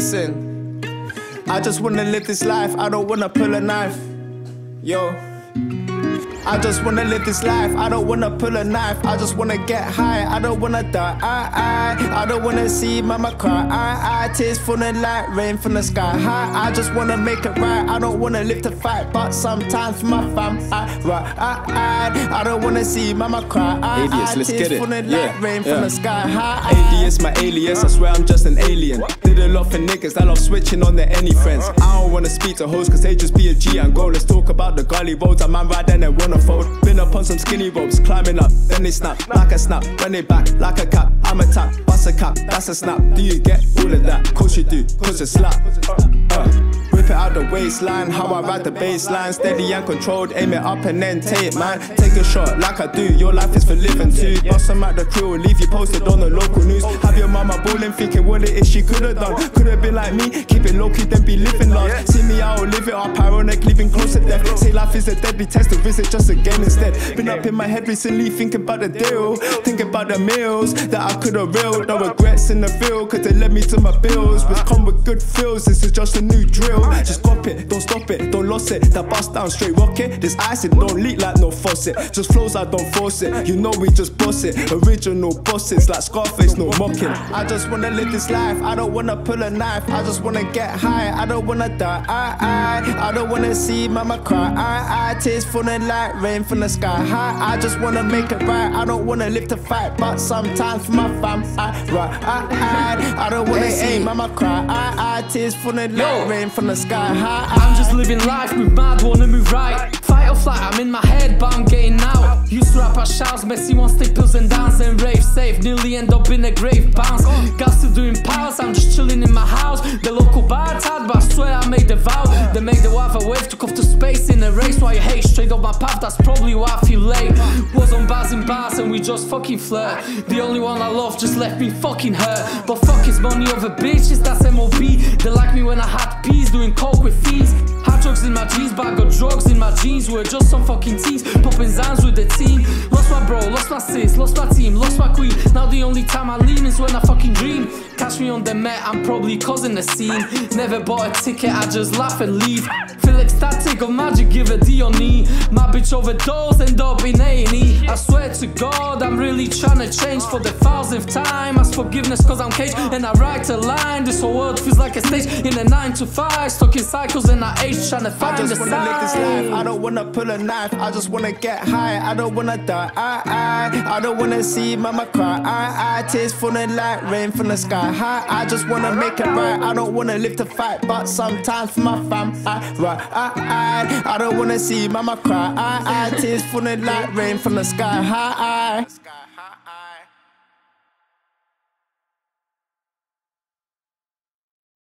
Listen, I just wanna live this life, I don't wanna pull a knife. Yo. I just wanna live this life. I don't wanna pull a knife. I just wanna get high. I don't wanna die. I, I, I don't wanna see mama cry. I, I, tears falling like rain from the sky. High. I just wanna make it right. I don't wanna live to fight, but sometimes my fam, I, right. I, I, I don't wanna see mama cry. I, I, let's tears get it. falling Yeah, like rain yeah. from the sky. High. I, Aydius my alias, I swear I'm just an alien. Did a lot for niggas I love switching on their any friends. I don't wanna speak to hoes cause they just be a G and go. Let's talk about the gully roads. A man right then and fold. Been up on some skinny ropes, climbing up, then they snap like a snap. When they back like a cap, I'm a tap, bust a cap, that's a snap. Do you get all of that? Course you do, cause it's slap. Uh, it out the waistline, how I ride the baseline, steady and controlled. Aim it up and then take man. Take a shot like I do. Your life is for living too. Bust them at the crew, leave you posted on the local news. Have your mama balling, thinking what it is she could have done. Could have been like me, keep it low key, then be living large. See me out, live it up, ironically been close to death. Say life is a deadly test, or is it just a game instead? Been up in my head recently, thinking about the deal, thinking about the meals that I could have reeled. No regrets in the field, cause they led me to my bills. Which come with good feels, this is just a new drill. Just it, don't stop it, don't lost it. That bust down straight rocket. This ice don't leak like no faucet. Just flows, I don't force it. You know we just boss it. Original bosses like Scarface, no mocking. I just wanna live this life. I don't wanna pull a knife. I just wanna get high. I don't wanna die. I, I, I don't wanna see mama cry. I, I, tears falling like rain from the sky. High. I just wanna make it right. I don't wanna live to fight, but sometimes for my fam, I, right. I, I, I don't wanna see mama cry. I, I, tears falling like rain from the sky. High. I'm just living life, move mad, wanna move right. Safe. Nearly end up in a grave bounce. Got still doing piles, I'm just chilling in my house. The local bar tired, but I swear I made the vow. They made the wife a wave, took off to space in a race. Why you hate straight up my path, that's probably why I feel late. Was on bars and bars and we just fucking flirt. The only one I love just left me fucking hurt. But fuck his money over bitches, that's MOB. They like me when I had peas, doing coke with fees. Had drugs in my jeans, but I got drugs in my jeans. We're just some fucking teens, popping zans with the team. Lost my bro, lost my sis, lost my team, lost my queen. Now the only time I lean is when I fucking dream. Catch me on the mat, I'm probably causing a scene. Never bought a ticket, I just laugh and leave. Feel ecstatic of magic, give a D on me. My bitch overdose, end up in A&E. I swear to God, I'm really trying to change for the thousandth time. Ask forgiveness cause I'm caged and I write a line. This whole world feels like a stage in a 9 to 5. Stuck in cycles and I age trying to I find the just wanna live this life. I don't wanna pull a knife. I just wanna get high. I don't wanna die. I, I, I don't wanna see mama cry. I, I, tears falling like rain from the sky. High. I just wanna make it right. I don't wanna live to fight, but sometimes for my fam, I, right. I, I, I don't wanna see mama cry. I, I, tears falling like rain from the sky. High. I.